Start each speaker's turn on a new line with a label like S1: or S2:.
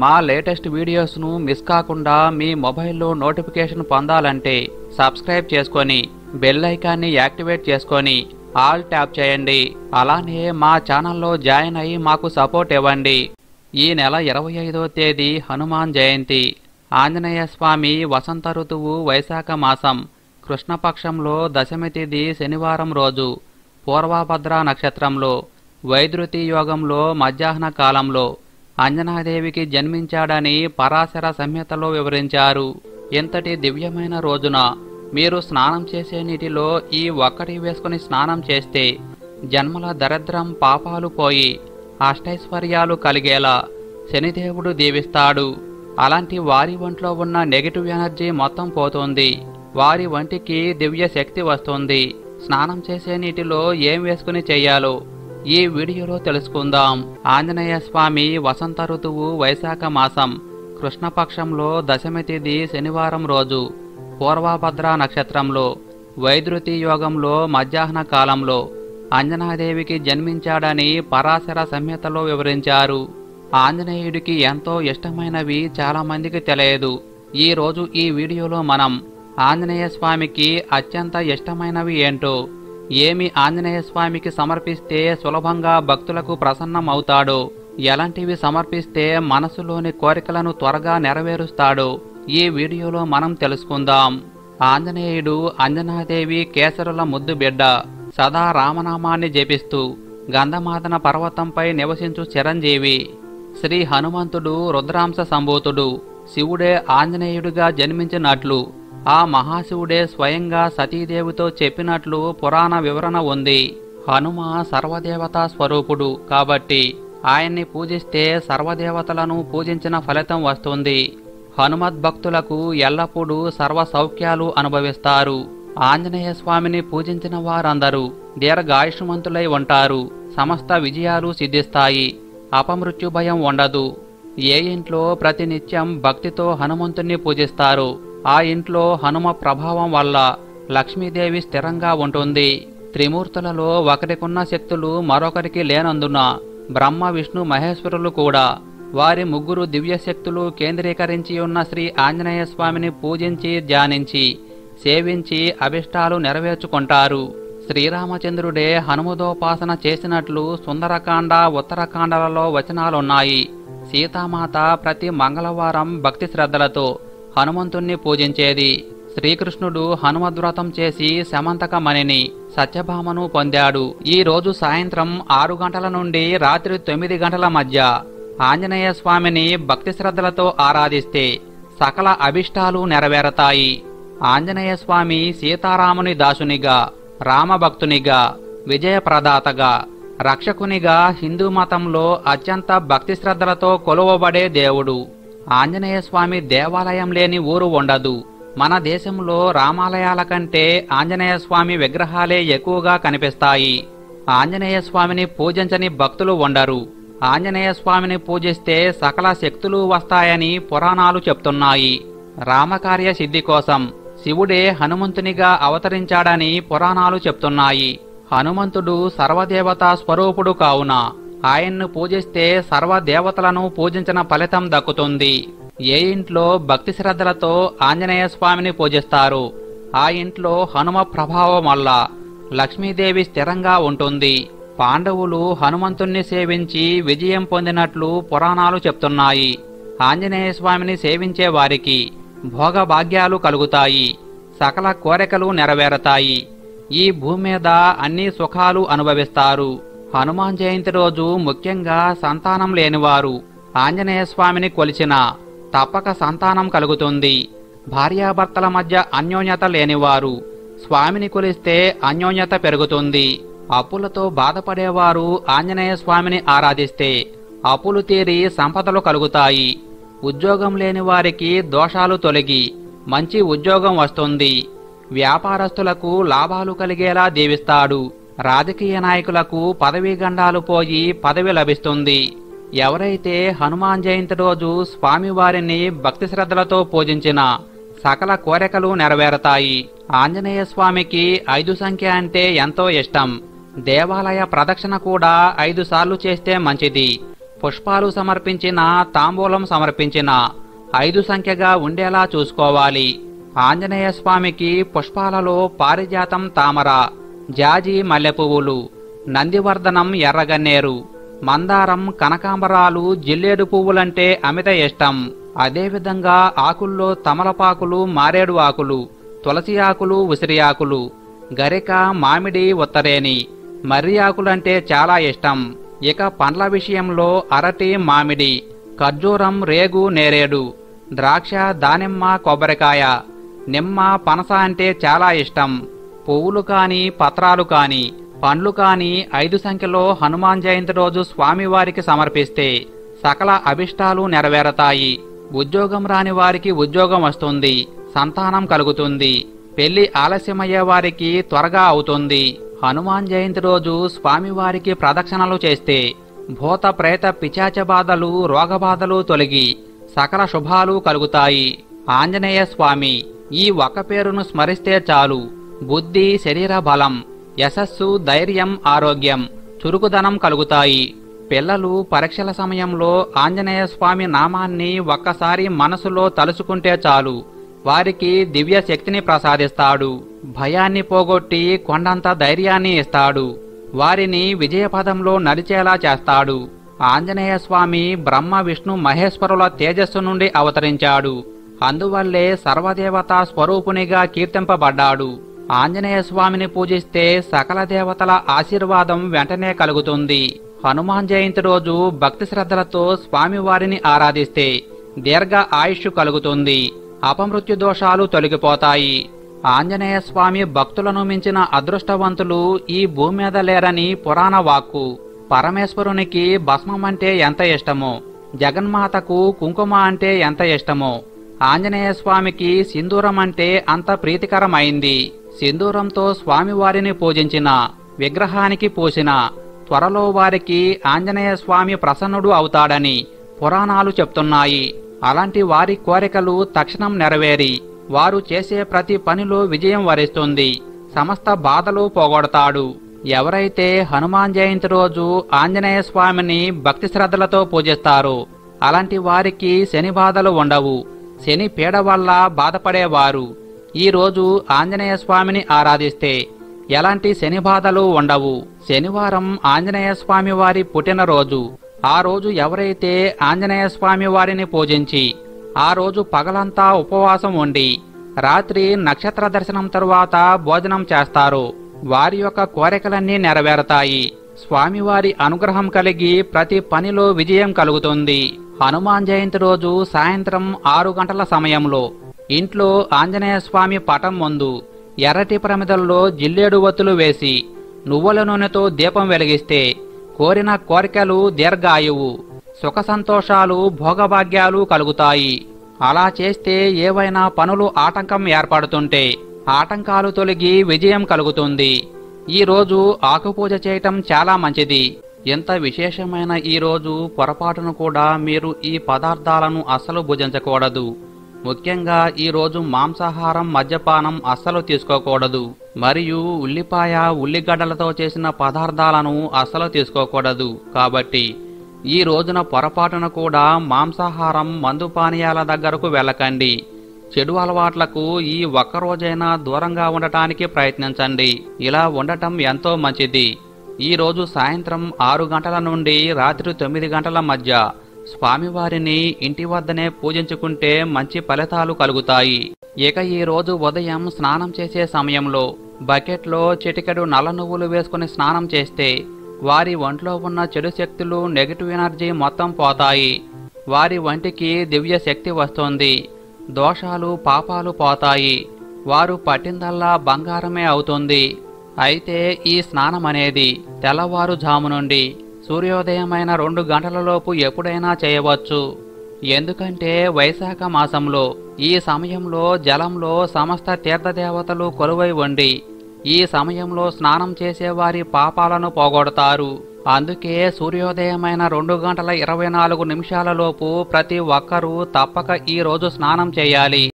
S1: మా latest వీడియోస్ను miss కాకుండా మీ మొబైల్లో నోటిఫికేషన్ పొందాలంటే సబ్స్క్రైబ్ చేసుకొని బెల్ ఐకాన్ని యాక్టివేట్ చేసుకొని ఆల్ ట్యాప్ చేయండి. అలానే మా ఛానల్లో జాయిన్ అయ్యి మాకు సపోర్ట్ ఇవ్వండి. ఈ నెల ఇరవై ఐదో తేదీ హనుమాన్ జయంతి. ఆంజనేయ స్వామి వసంత ఋతువు వైశాఖ మాసం. కృష్ణపక్షంలో దశమి తిథి శనివారం రోజు. పూర్వభద్ర నక్షత్రంలో. వైద్యుతి యోగంలో మధ్యాహ్న కాలంలో. అంజనాదేవికి జన్మించాడని పరాశర సంహితలో వివరించారు. ఇంతటి దివ్యమైన రోజున మీరు స్నానం చేసే నీటిలో ఈ ఒక్కటి వేసుకుని స్నానం చేస్తే జన్మల దరిద్రం పాపాలు పోయి అష్టైశ్వర్యాలు కలిగేలా శనిదేవుడు దీవిస్తాడు. అలాంటి వారి ఒంట్లో ఉన్న నెగిటివ్ ఎనర్జీ మొత్తం పోతుంది. వారి వంటికి దివ్య శక్తి వస్తుంది. స్నానం చేసే నీటిలో ఏం వేసుకుని చెయ్యాలో ఈ వీడియోలో తెలుసుకుందాం. ఆంజనేయ స్వామి వసంత ఋతువు వైశాఖ మాసం కృష్ణపక్షంలో దశమి తిథి శనివారం రోజు పూర్వభద్ర నక్షత్రంలో వైద్యుతి యోగంలో మధ్యాహ్న కాలంలో అంజనాదేవికి జన్మించాడని పరాశర సంహితలో వివరించారు. ఆంజనేయుడికి ఎంతో ఇష్టమైనవి చాలామందికి తెలియదు. ఈ రోజు ఈ వీడియోలో మనం ఆంజనేయ స్వామికి అత్యంత ఇష్టమైనవి ఏంటో ఏమి ఆంజనేయ స్వామికి సమర్పిస్తే సులభంగా భక్తులకు ప్రసన్నమవుతాడో. ఎలాంటివి సమర్పిస్తే మనసులోని కోరికలను త్వరగా నెరవేరుస్తాడో. ఈ వీడియోలో మనం తెలుసుకుందాం. ఆంజనేయుడు అంజనాదేవి కేసరుల ముద్దు బిడ్డ. సదా రామనామాన్ని జపిస్తూ గంధమాదన పర్వతంపై నివసించు చిరంజీవి. శ్రీ హనుమంతుడు రుద్రాంశ సంభూతుడు. శివుడే ఆంజనేయుడిగా జన్మించినట్లు ఆ మహాశివుడే స్వయంగా సతీదేవితో చెప్పినట్లు పురాణ వివరణ ఉంది. హనుమ సర్వదేవతా స్వరూపుడు కాబట్టి ఆయన్ని పూజిస్తే సర్వదేవతలను పూజించిన ఫలితం వస్తుంది. హనుమద్భక్తులకు ఎల్లప్పుడూ సర్వ సౌఖ్యాలు అనుభవిస్తారు. ఆంజనేయ స్వామిని పూజించిన వారందరూ దీర్ఘాయుష్మంతులై ఉంటారు. సమస్త విజయాలు సిద్ధిస్తాయి. అపమృత్యు భయం ఉండదు. ఏ ఇంట్లో ప్రతినిత్యం భక్తితో హనుమంతుణ్ణి పూజిస్తారు. ఆ ఇంట్లో హనుమ ప్రభావం వల్ల లక్ష్మీదేవి స్థిరంగా ఉంటుంది. త్రిమూర్తులలో ఒకరికున్న శక్తులు మరొకరికి లేనందున బ్రహ్మ విష్ణు మహేశ్వరులు కూడా వారి ముగ్గురు దివ్య శక్తులు కేంద్రీకరించి ఉన్న శ్రీ ఆంజనేయ స్వామిని పూజించి ధ్యానించి సేవించి అభిష్టాలు నెరవేర్చుకుంటారు. శ్రీరామచంద్రుడే హనుమదోపాసన చేసినట్లు సుందరకాండ ఉత్తరకాండలలో వచనాలున్నాయి. సీతామాత ప్రతి మంగళవారం భక్తి శ్రద్ధలతో హనుమంతుణ్ణి పూజించేది. శ్రీకృష్ణుడు హనుమద్వ్రతం చేసి శమంతకమణిని సత్యభామను పొందాడు. ఈ రోజు సాయంత్రం ఆరు గంటల నుండి రాత్రి తొమ్మిది గంటల మధ్య ఆంజనేయ స్వామిని భక్తి శ్రద్ధలతో ఆరాధిస్తే సకల అభిష్టాలు నెరవేరతాయి. ఆంజనేయ స్వామి సీతారాముని దాసునిగా రామభక్తునిగా విజయప్రదాతగా రక్షకునిగా హిందూ మతంలో అత్యంత భక్తి శ్రద్ధలతో కొలువబడే దేవుడు. ఆంజనేయ స్వామి దేవాలయం లేని ఊరు ఉండదు. మన దేశంలో రామాలయాల కంటే ఆంజనేయ స్వామి విగ్రహాలే ఎక్కువగా కనిపిస్తాయి. ఆంజనేయ స్వామిని పూజించని భక్తులు ఉండరు. ఆంజనేయ స్వామిని పూజిస్తే సకల శక్తులు వస్తాయని పురాణాలు చెప్తున్నాయి. రామకార్య సిద్ధి కోసం శివుడే హనుమంతునిగా అవతరించాడని పురాణాలు చెప్తున్నాయి. హనుమంతుడు సర్వదేవతా స్వరూపుడు కావున ఆయన్ను పూజిస్తే సర్వదేవతలను పూజించిన ఫలితం దక్కుతుంది. ఏ ఇంట్లో భక్తి శ్రద్ధలతో ఆంజనేయ స్వామిని పూజిస్తారు ఆ ఇంట్లో హనుమ ప్రభావం వల్ల లక్ష్మీదేవి స్థిరంగా ఉంటుంది. పాండవులు హనుమంతుణ్ణి సేవించి విజయం పొందినట్లు పురాణాలు చెప్తున్నాయి. ఆంజనేయ స్వామిని సేవించే వారికి భోగభాగ్యాలు కలుగుతాయి సకల కోరికలు నెరవేరతాయి. ఈ భూమి మీద అన్ని సుఖాలు అనుభవిస్తారు. హనుమాన్ జయంతి రోజు ముఖ్యంగా సంతానం లేనివారు ఆంజనేయ స్వామిని కొలిచిన తప్పక సంతానం కలుగుతుంది. భార్యాభర్తల మధ్య అన్యోన్యత లేనివారు స్వామిని కొలిస్తే అన్యోన్యత పెరుగుతుంది. అప్పులతో బాధపడేవారు ఆంజనేయ స్వామిని ఆరాధిస్తే అప్పులు తీరి సంపదలు కలుగుతాయి. ఉద్యోగం లేని వారికి దోషాలు తొలగి మంచి ఉద్యోగం వస్తుంది. వ్యాపారస్తులకు లాభాలు కలిగేలా దీవిస్తాడు రాజకీయ నాయకులకు పదవీ గండాలు పోయి పదవి లభిస్తుంది. ఎవరైతే హనుమాన్ జయంతి రోజు స్వామివారిని భక్తి శ్రద్ధలతో పూజించిన సకల కోరికలు నెరవేరతాయి. ఆంజనేయ స్వామికి ఐదు సంఖ్య అంటే ఎంతో ఇష్టం. దేవాలయ ప్రదక్షిణ కూడా ఐదు సార్లు చేస్తే మంచిది. పుష్పాలు సమర్పించిన తాంబూలం సమర్పించిన ఐదు సంఖ్యగా ఉండేలా చూసుకోవాలి. ఆంజనేయ స్వామికి పుష్పాలలో పారిజాతం తామర జాజి మల్లెపువ్వులు. నందివర్ధనం ఎర్రగన్నేరు. మందారం కనకాంబరాలు జిల్లేడు పువ్వులంటే అమిత ఇష్టం. అదేవిధంగా ఆకుల్లో తమలపాకులు మారేడు ఆకులు తులసి ఆకులు ఉసిరి ఆకులు. గరిక మామిడి ఉత్తరేని మర్రి ఆకులంటే చాలా ఇష్టం. ఇక పండ్ల విషయంలో అరటి మామిడి. ఖర్జూరం రేగు నేరేడు. ద్రాక్ష దానిమ్మ కొబ్బరికాయ. నిమ్మ పనస అంటే చాలా ఇష్టం. పువ్వులు కానీ పత్రాలు కానీ పండ్లు కానీ ఐదు సంఖ్యలో హనుమాన్ జయంతి రోజు స్వామివారికి సమర్పిస్తే సకల అభిష్టాలు నెరవేరతాయి. ఉద్యోగం రాని వారికి ఉద్యోగం వస్తుంది సంతానం కలుగుతుంది పెళ్ళి ఆలస్యమయ్యే వారికి త్వరగా అవుతుంది. హనుమాన్ జయంతి రోజు స్వామివారికి ప్రదక్షిణలు చేస్తే భూత ప్రేత పిచాచ బాధలు రోగబాధలు తొలగి సకల శుభాలు కలుగుతాయి. ఆంజనేయ స్వామి ఈ ఒక్క పేరును స్మరిస్తే చాలు. బుద్ధి శరీర బలం యశస్సు ధైర్యం ఆరోగ్యం చురుకుదనం కలుగుతాయి. పిల్లలు పరీక్షల సమయంలో ఆంజనేయ స్వామి నామాన్ని ఒక్కసారి మనసులో తలుచుకుంటే చాలు. వారికి దివ్య శక్తిని ప్రసాదిస్తాడు. భయాన్ని పోగొట్టి కొండంత ధైర్యాన్ని ఇస్తాడు. వారిని విజయపదంలో నడిచేలా చేస్తాడు. ఆంజనేయ స్వామి బ్రహ్మ విష్ణు మహేశ్వరుల తేజస్సు నుండి అవతరించాడు. అందువల్లే సర్వదేవతా స్వరూపునిగా కీర్తింపబడ్డాడు. ఆంజనేయ స్వామిని పూజిస్తే సకల దేవతల ఆశీర్వాదం వెంటనే కలుగుతుంది. హనుమాన్ జయంతి రోజు భక్తి శ్రద్ధలతో స్వామివారిని ఆరాధిస్తే దీర్ఘ ఆయుష్ కలుగుతుంది. అపమృత్యు దోషాలు తొలగిపోతాయి. ఆంజనేయ స్వామి భక్తులను మించిన అదృష్టవంతులు ఈ భూమి మీద లేరని పురాణ వాక్కు. పరమేశ్వరునికి భస్మం అంటే ఎంత ఇష్టమో? జగన్మాతకు కుంకుమ అంటే ఎంత ఇష్టమో? ఆంజనేయ స్వామికి సింధూరం అంటే అంత ప్రీతికరమైంది. సింధూరంతో స్వామివారిని పూజించిన విగ్రహానికి పూసిన త్వరలో వారికి ఆంజనేయ స్వామి ప్రసన్నుడు అవుతాడని పురాణాలు చెప్తున్నాయి. అలాంటి వారి కోరికలు తక్షణం నెరవేరి వారు చేసే ప్రతి పనిలో విజయం వరిస్తుంది సమస్త బాధలు పోగొడతాడు. ఎవరైతే హనుమాన్ జయంతి రోజు ఆంజనేయ స్వామిని భక్తి శ్రద్ధలతో పూజిస్తారో అలాంటి వారికి శని బాధలు ఉండవు. శని పీడ వల్ల బాధపడేవారు ఈరోజు ఆంజనేయ స్వామిని ఆరాధిస్తే ఎలాంటి శని బాధలు ఉండవు. శనివారం ఆంజనేయ స్వామి వారి పుట్టినరోజు ఆ రోజు ఎవరైతే ఆంజనేయ స్వామి వారిని పూజించి ఆ రోజు పగలంతా ఉపవాసం ఉండి రాత్రి నక్షత్ర దర్శనం తరువాత భోజనం చేస్తారు వారి యొక్క కోరికలన్నీ నెరవేరతాయి. స్వామివారి అనుగ్రహం కలిగి ప్రతి పనిలో విజయం కలుగుతుంది. హనుమాన్ జయంతి రోజు సాయంత్రం ఆరు గంటల సమయంలో ఇంట్లో ఆంజనేయ స్వామి పటం ముందు ఎర్రటి ప్రమిదల్లో జిల్లేడు ఒత్తులు వేసి నువ్వుల నూనెతో దీపం వెలిగిస్తే కోరిన కోరికలు దీర్ఘాయువు సుఖ సంతోషాలు భోగభాగ్యాలు కలుగుతాయి. అలా చేస్తే ఏవైనా పనులు ఆటంకం ఏర్పడుతుంటే ఆటంకాలు తొలగి విజయం కలుగుతుంది. ఈ రోజు ఆకుపూజ చేయటం చాలా మంచిది. ఎంత విశేషమైన ఈ రోజు పొరపాటును కూడా మీరు ఈ పదార్థాలను అస్సలు భుజించకూడదు. ముఖ్యంగా ఈ రోజు మాంసాహారం మద్యపానం అస్సలు తీసుకోకూడదు. మరియు ఉల్లిపాయ ఉల్లిగడ్డలతో చేసిన పదార్థాలను అస్సలు తీసుకోకూడదు. కాబట్టి ఈ రోజున పొరపాటున కూడా మాంసాహారం మందు పానీయాల దగ్గరకు వెళ్ళకండి. చెడు అలవాట్లకు ఈ ఒక్క రోజైనా దూరంగా ఉండటానికి ప్రయత్నించండి. ఇలా ఉండటం ఎంతో మంచిది. ఈరోజు సాయంత్రం ఆరు గంటల నుండి రాత్రి తొమ్మిది గంటల మధ్య స్వామివారిని ఇంటి వద్దనే పూజించుకుంటే మంచి ఫలితాలు కలుగుతాయి. ఇక ఈరోజు ఉదయం స్నానం చేసే సమయంలో బకెట్లో చిటికెడు నల్ల నువ్వులు వేసుకుని స్నానం చేస్తే వారి ఒంట్లో ఉన్న చెడు శక్తులు నెగిటివ్ ఎనర్జీ మొత్తం పోతాయి. వారి వంటికి దివ్య శక్తి వస్తుంది. దోషాలు పాపాలు పోతాయి. వారు పట్టిందల్లా బంగారమే అవుతుంది. అయితే ఈ స్నానం అనేది తెల్లవారుజాము నుండి సూర్యోదయమైన రెండు గంటలలోపు ఎప్పుడైనా చేయవచ్చు. ఎందుకంటే వైశాఖ మాసంలో ఈ సమయంలో జలంలో సమస్త తీర్థదేవతలు కొలువై ఉండి ఈ సమయంలో స్నానం చేసేవారి పాపాలను పోగొడతారు. అందుకే సూర్యోదయమైన రెండు గంటల ఇరవై నాలుగు నిమిషాలలోపు ప్రతి ఒక్కరూ తప్పక ఈరోజు స్నానం చేయాలి.